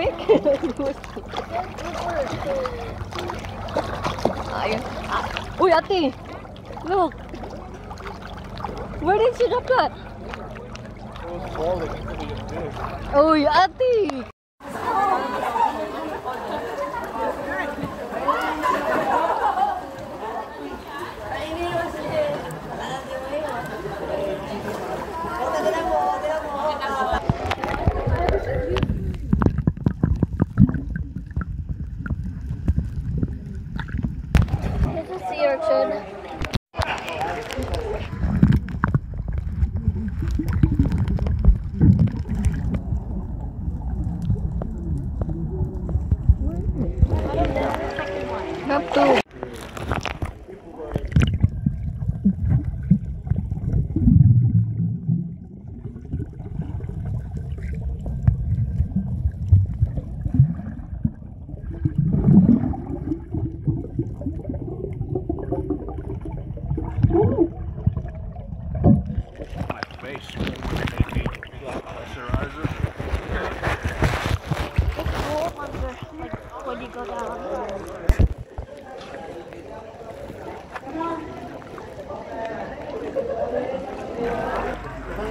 Oh, quick. Ayun. Ah. Uy, ate! Look! Where did she drop that? Uy, ate!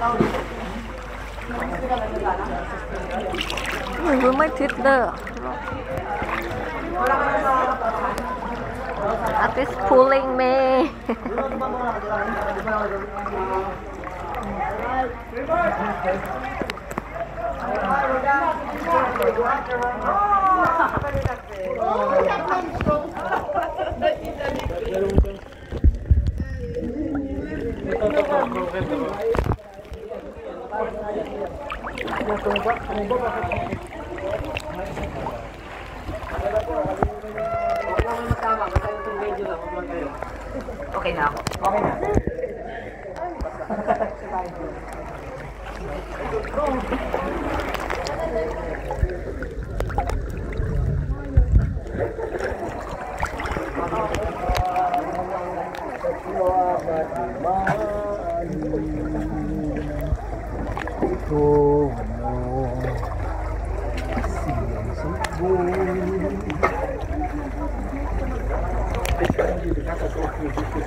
Mình mới. At is pulling me. okay na ako. Okay na. Ito ano? mo siyang subo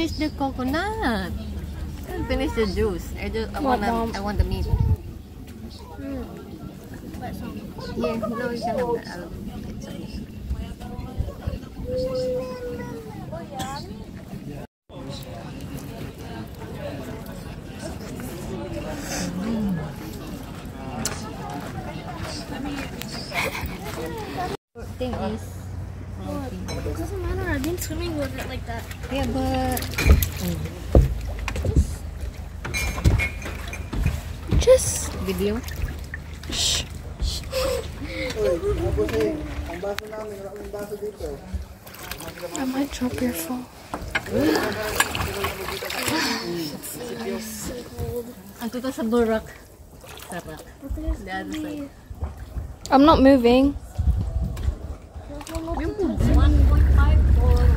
finish the coconut. Can't finish the juice. I just I wanna Mom? I want the meat. Some. Yeah, no, you can have that. I'll get some. Thing is, It doesn't matter. I've been swimming with it like that. yeah, but Just. video. Shh. Shh. I might drop your phone. Ah, Ang tuta sa burak. Sarap. The other side. I'm not moving. Yung 1.5 or